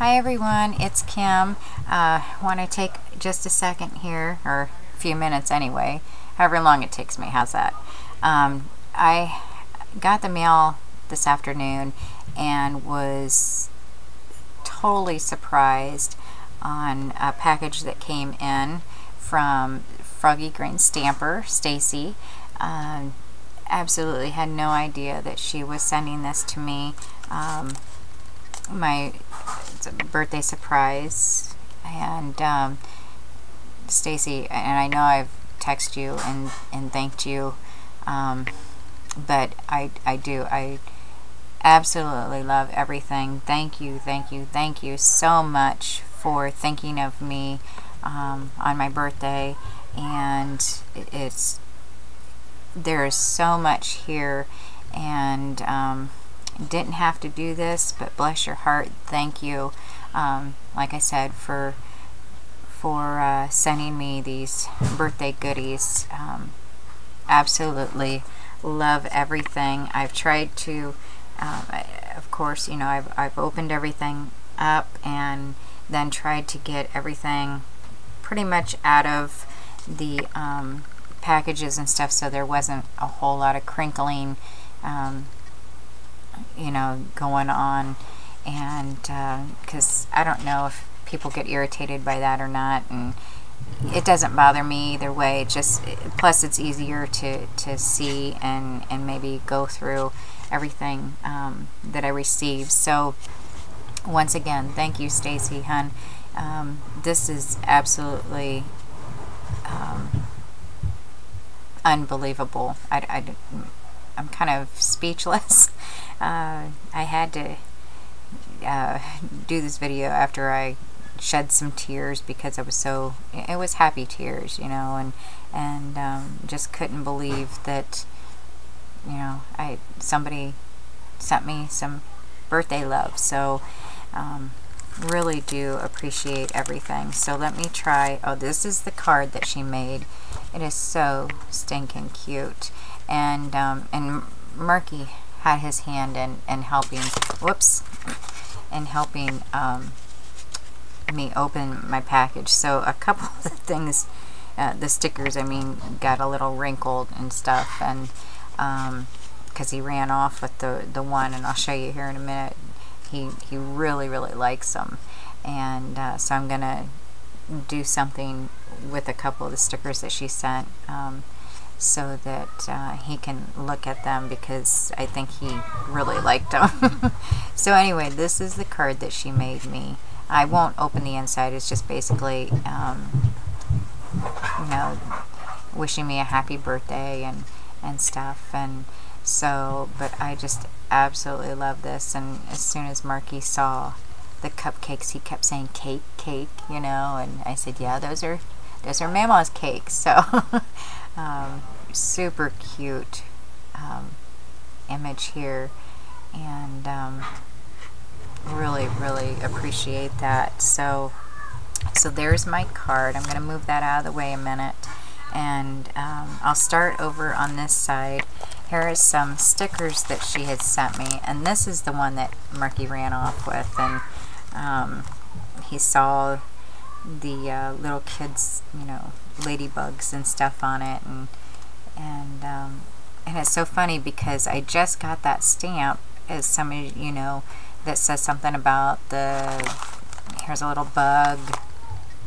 Hi everyone, it's Kim. Uh, want to take just a second here, or a few minutes anyway, however long it takes me. How's that? Um, I got the mail this afternoon and was totally surprised on a package that came in from Froggy Green Stamper, Stacy. Um, absolutely had no idea that she was sending this to me. Um, my birthday surprise. And um, Stacy and I know I've texted you and, and thanked you um, but I, I do I absolutely love everything. Thank you thank you thank you so much for thinking of me um, on my birthday. And it's there's so much here. And um, didn't have to do this, but bless your heart, thank you, um, like I said, for for uh, sending me these birthday goodies. Um, absolutely love everything. I've tried to, um, of course, you know, I've, I've opened everything up and then tried to get everything pretty much out of the um, packages and stuff so there wasn't a whole lot of crinkling um, you know, going on. And because uh, I don't know if people get irritated by that or not. And it doesn't bother me either way. Just plus it's easier to, to see and, and maybe go through everything um, that I receive. So once again, thank you, Stacy Hun. Um, this is absolutely um, unbelievable. I, I, I'm kind of speechless. Uh, I had to uh, do this video after I shed some tears because I was so, it was happy tears, you know, and, and um, just couldn't believe that, you know, I, somebody sent me some birthday love. So, um, really do appreciate everything. So let me try, oh, this is the card that she made. It is so stinking cute. And, um, and Murky had his hand in, in helping, whoops, in helping um, me open my package. So a couple of the things, uh, the stickers, I mean, got a little wrinkled and stuff, and because um, he ran off with the, the one, and I'll show you here in a minute. He, he really, really likes them. And uh, so I'm going to do something with a couple of the stickers that she sent. Um, so that uh, he can look at them because I think he really liked them. so anyway, this is the card that she made me. I won't open the inside. It's just basically, um, you know, wishing me a happy birthday and, and stuff. And so, but I just absolutely love this. And as soon as Marky saw the cupcakes, he kept saying cake, cake, you know, and I said, yeah, those are, those are Mama's cakes. So um, super cute um, image here. And um, really really appreciate that. So so there's my card. I'm gonna move that out of the way a minute. And um, I'll start over on this side. Here is some stickers that she had sent me. And this is the one that Murky ran off with. And um, he saw the uh, little kids you know ladybugs and stuff on it and and um, and it's so funny because I just got that stamp as some you know that says something about the here's a little bug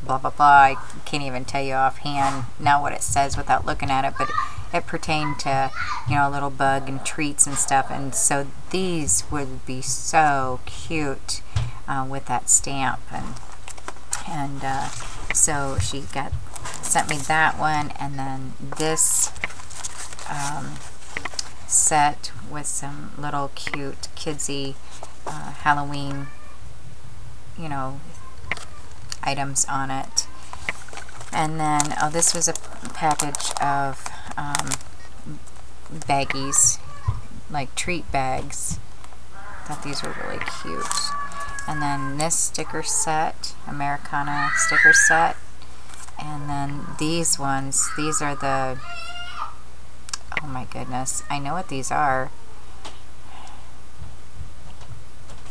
blah blah blah. I can't even tell you offhand now what it says without looking at it but it, it pertained to you know a little bug and treats and stuff and so these would be so cute uh, with that stamp and and uh, so she got sent me that one and then this um, set with some little cute kidsy uh, Halloween you know items on it. And then oh this was a package of um, baggies like treat bags. Thought these were really cute. And then this sticker set Americana sticker set and then these ones these are the oh my goodness I know what these are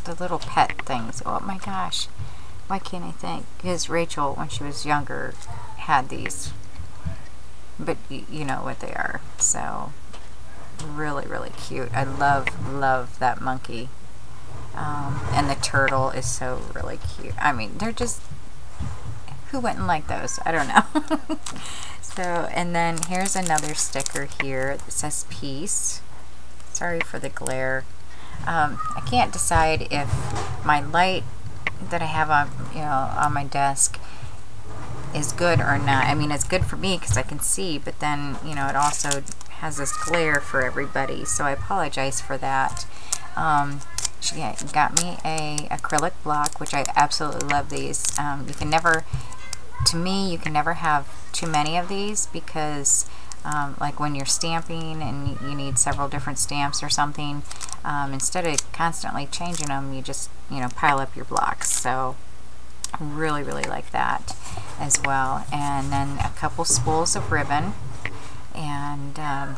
the little pet things. Oh my gosh. Why can't I think? Because Rachel, when she was younger, had these. But you know what they are. So, really, really cute. I love, love that monkey. Um, and the turtle is so really cute. I mean, they're just, who wouldn't like those? I don't know. so, and then here's another sticker here that says peace. Sorry for the glare. Um, I can't decide if my light that I have on, you know, on my desk is good or not. I mean, it's good for me because I can see, but then, you know, it also has this glare for everybody, so I apologize for that. Um, she got me a acrylic block, which I absolutely love these. Um, you can never, to me, you can never have too many of these because um, like when you're stamping and you need several different stamps or something, um, instead of constantly changing them, you just, you know, pile up your blocks. So really, really like that as well. And then a couple spools of ribbon. And um,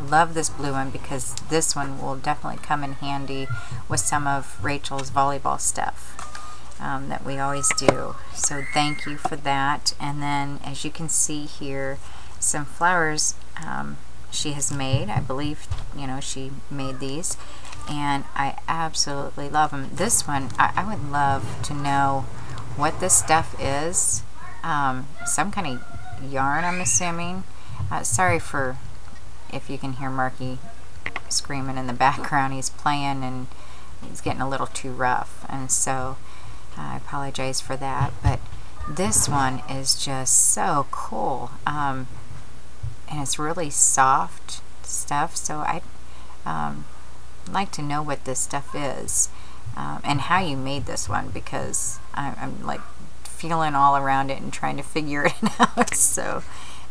love this blue one because this one will definitely come in handy with some of Rachel's volleyball stuff um, that we always do. So thank you for that. And then as you can see here, some flowers um, she has made. I believe, you know, she made these. And I absolutely love them. This one, I, I would love to know what this stuff is. Um, some kind of yarn, I'm assuming. Uh, sorry for if you can hear Marky screaming in the background. He's playing and he's getting a little too rough. And so I apologize for that. But this one is just so cool. Um, and it's really soft stuff. So I um, like to know what this stuff is um, and how you made this one because I'm, I'm like feeling all around it and trying to figure it out. so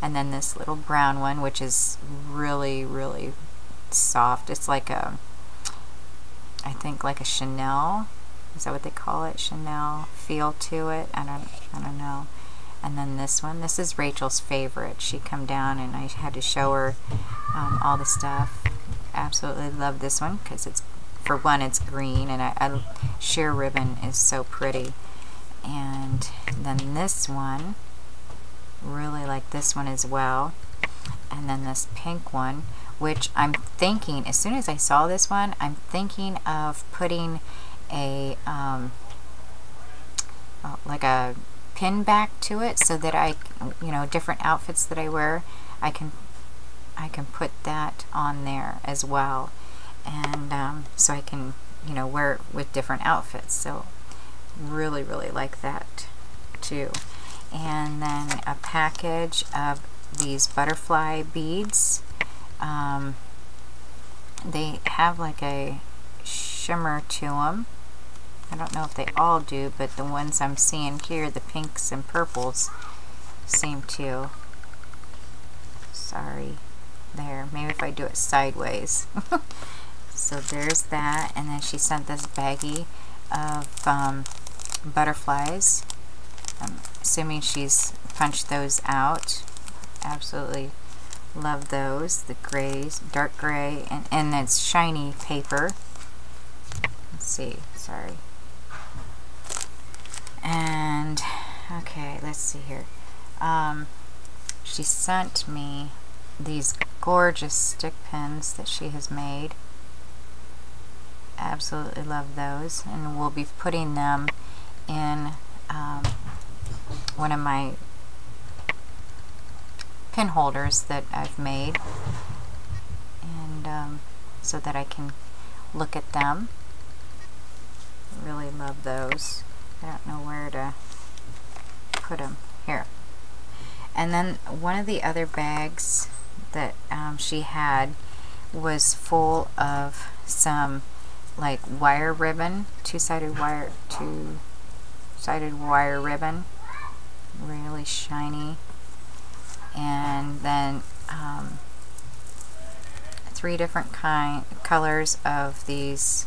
and then this little brown one, which is really, really soft. It's like a, I think like a chenille. Is that what they call it? chenille feel to it. I don't, I don't know. And then this one, this is Rachel's favorite. She come down and I had to show her um, all the stuff. Absolutely love this one because it's, for one, it's green and I, I, sheer ribbon is so pretty. And then this one, really like this one as well and then this pink one which I'm thinking as soon as I saw this one I'm thinking of putting a um, uh, like a pin back to it so that I you know different outfits that I wear I can I can put that on there as well and um, so I can you know wear it with different outfits so really really like that too and then a package of these butterfly beads. Um, they have like a shimmer to them. I don't know if they all do, but the ones I'm seeing here, the pinks and purples, seem to. Sorry. There. Maybe if I do it sideways. so there's that. And then she sent this baggie of um, butterflies. I'm assuming she's punched those out. Absolutely love those. The grays, dark gray, and, and it's shiny paper. Let's see, sorry. And, okay, let's see here. Um, she sent me these gorgeous stick pins that she has made. Absolutely love those. And we'll be putting them in um, one of my pin holders that I've made and um, so that I can look at them really love those I don't know where to put them here. And then one of the other bags that um, she had was full of some like wire ribbon two-sided wire two sided wire ribbon really shiny. And then um, three different kind colors of these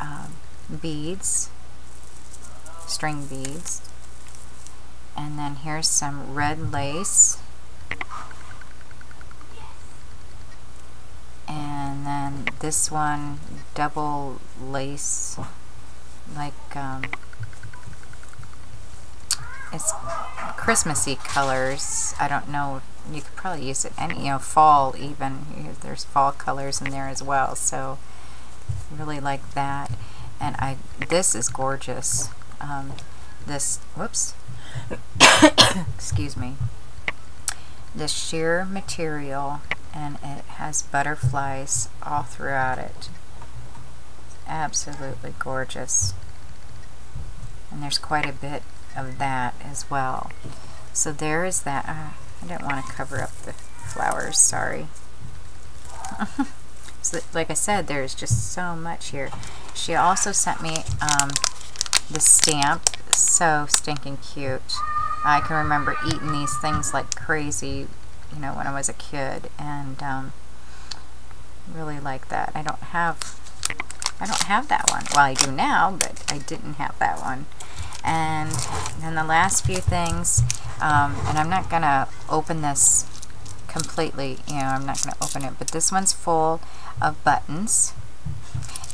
um, beads string beads and then here's some red lace and then this one double lace like um, it's Christmassy colors. I don't know. You could probably use it any, you know, fall even. There's fall colors in there as well. So really like that. And I, this is gorgeous. Um, this, whoops, excuse me. The sheer material and it has butterflies all throughout it. Absolutely gorgeous. And there's quite a bit of that as well. So there is that. Uh, I didn't want to cover up the flowers, sorry. so like I said, there's just so much here. She also sent me um, the stamp. So stinking cute. I can remember eating these things like crazy, you know, when I was a kid. And um, really like that. I don't have I don't have that one. Well, I do now, but I didn't have that one. And then the last few things, um, and I'm not to open this completely, you know, I'm not to open it, but this one's full of buttons.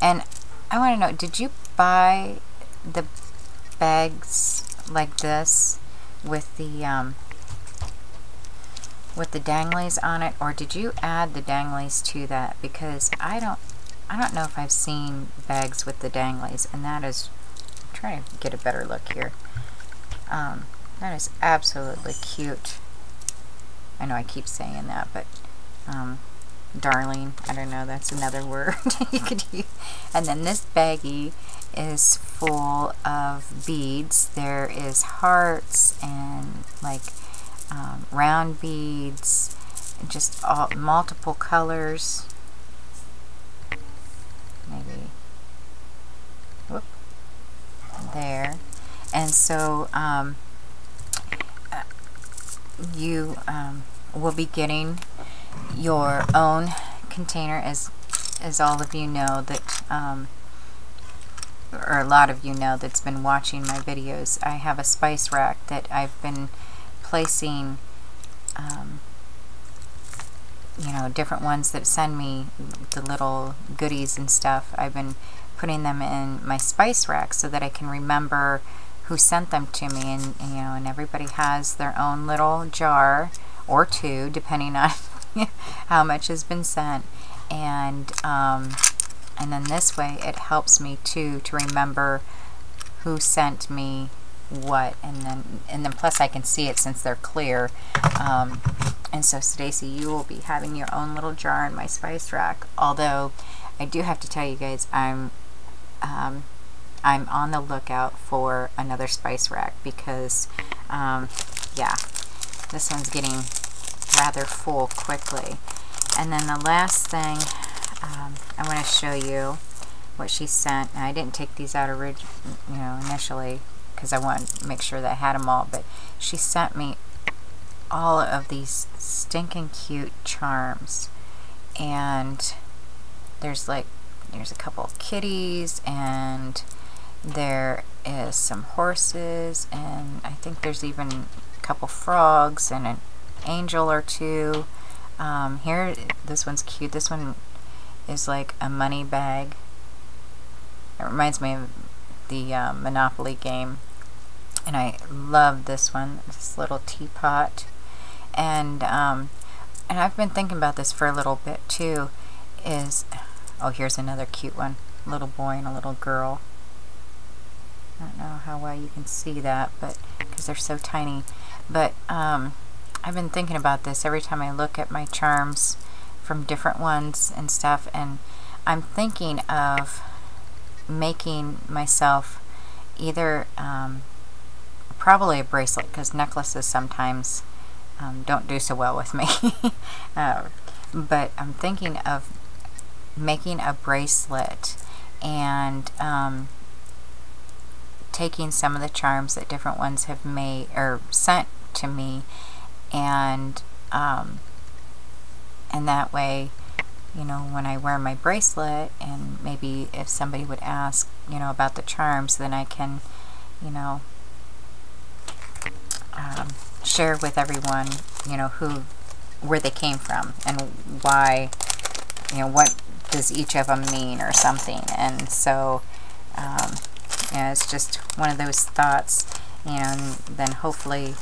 And I want to know, did you buy the bags like this with the um, with the danglies on it, or did you add the danglies to that? Because I don't, I don't know if I've seen bags with the danglies, and that is trying to get a better look here. Um, that is absolutely cute. I know I keep saying that, but um, darling, I don't know, that's another word you could use. And then this baggie is full of beads. There is hearts and like um, round beads, just all multiple colors. Maybe whoop, there. And so um, you um, will be getting your own container as as all of you know that um, or a lot of you know that's been watching my videos I have a spice rack that I've been placing um, you know different ones that send me the little goodies and stuff. I've been putting them in my spice rack so that I can remember who sent them to me. And, and you know and everybody has their own little jar or two depending on how much has been sent. And um, and then this way it helps me too to remember who sent me what. And then and then plus I can see it since they're clear. Um, and so Stacy you will be having your own little jar in my spice rack. Although I do have to tell you guys I'm um, I'm on the lookout for another spice rack because, um, yeah, this one's getting rather full quickly. And then the last thing um, I want to show you what she sent. And I didn't take these out originally, you know, initially because I wanted to make sure that I had them all. But she sent me all of these stinking cute charms. And there's like there's a couple of kitties and there is some horses and I think there's even a couple frogs and an angel or two. Um, here, this one's cute. This one is like a money bag. It reminds me of the uh, Monopoly game. And I love this one, this little teapot. And, um, and I've been thinking about this for a little bit too, is Oh, here's another cute one. Little boy and a little girl. I don't know how well you can see that, but because they're so tiny. But um, I've been thinking about this every time I look at my charms from different ones and stuff, and I'm thinking of making myself either um, probably a bracelet because necklaces sometimes um, don't do so well with me. uh, but I'm thinking of making a bracelet and um, taking some of the charms that different ones have made or sent to me and um, and that way you know when I wear my bracelet and maybe if somebody would ask you know about the charms then I can you know um, share with everyone you know who where they came from and why you know what does each of them mean or something. And so, um, yeah, it's just one of those thoughts. And then hopefully,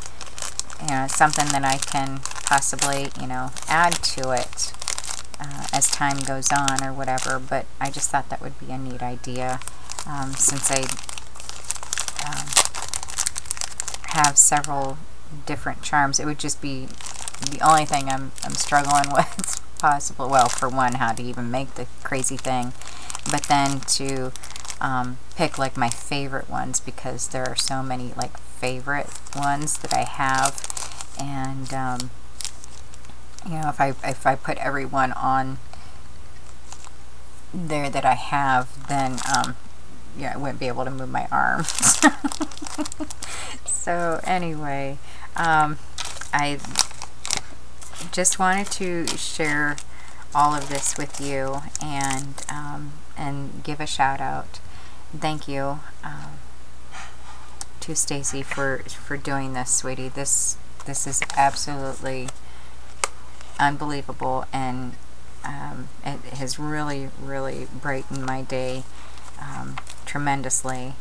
you know, something that I can possibly, you know, add to it uh, as time goes on or whatever. But I just thought that would be a neat idea um, since I um, have several different charms. It would just be the only thing I'm, I'm struggling with possible. Well, for one, how to even make the crazy thing. But then to um, pick like my favorite ones because there are so many like favorite ones that I have. And, um, you know, if I, if I put everyone on there that I have, then, um, yeah, I wouldn't be able to move my arms. so anyway, um, I just wanted to share all of this with you and um, and give a shout out. Thank you um, to Stacy for for doing this, sweetie. This this is absolutely unbelievable and um, it has really really brightened my day um, tremendously.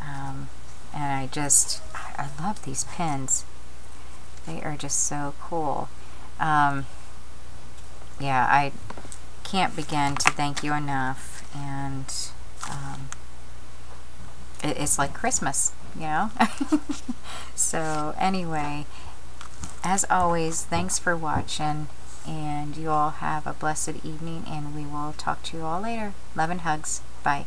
Um, and I just I love these pins. They are just so cool. Um, yeah, I can't begin to thank you enough. And um, it, it's like Christmas, you know? so anyway, as always, thanks for watching. And you all have a blessed evening. And we will talk to you all later. Love and hugs. Bye.